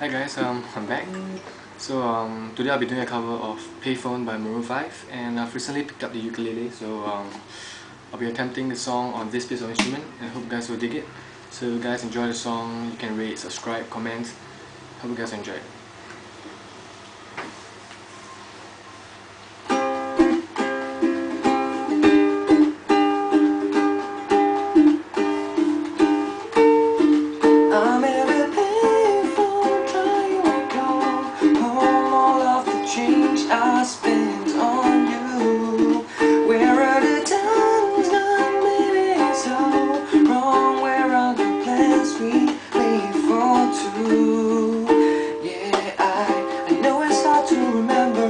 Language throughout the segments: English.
Hi guys, um, I'm back. So um, today I'll be doing a cover of Payphone by Maroon 5 and I've recently picked up the ukulele so um, I'll be attempting the song on this piece of instrument and I hope you guys will dig it. So guys enjoy the song, you can rate, subscribe, comment. Hope you guys enjoy it. I spent on you. Where are the times that made it so wrong? Where are the plans we made for two? Yeah, I, I know it's hard to remember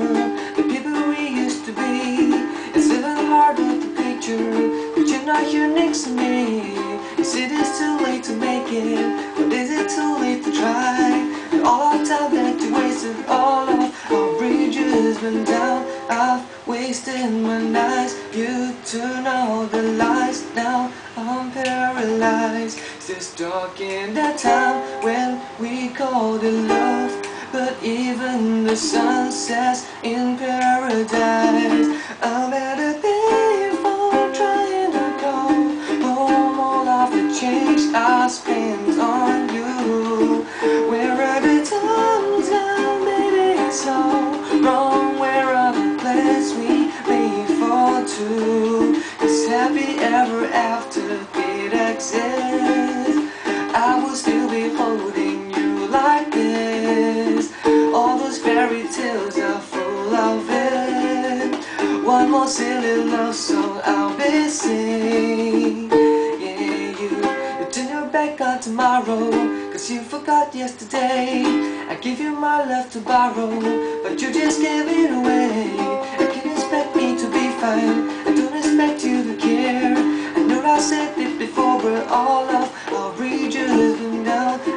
the people we used to be. It's even harder to picture, but you're not here next to me. Is it is too late to make it? Been down. I've wasted my nights. You turn all the lights. Now I'm paralyzed. Still stuck in that time when we called it love. But even the sun sets in paradise. I'm at a payphone trying to call home all of the change I still be holding you like this. All those fairy tales are full of it. One more silly love song I'll be singing. Yeah, you, you turn your back on tomorrow. Cause you forgot yesterday. I give you my love to borrow. But you just gave it away. I can't expect me to be fine. I don't expect you to care. I know I said it before, but all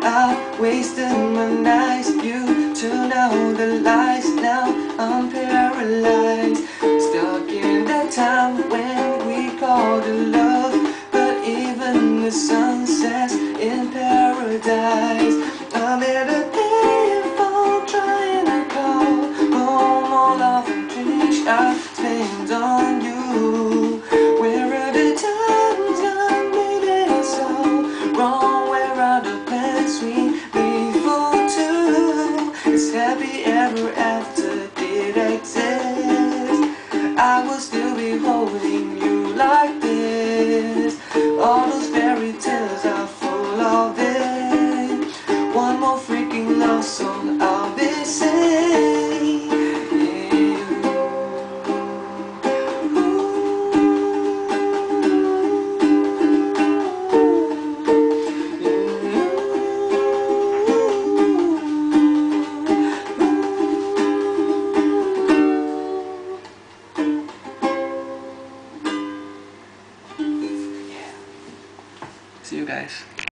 I wasted my nights. You turned out the lights. Now I'm paralyzed. Stuck in that time when we called it love. But even the sun sets in paradise. I'm at a payphone trying to call home all of the dreams I spent on See you guys.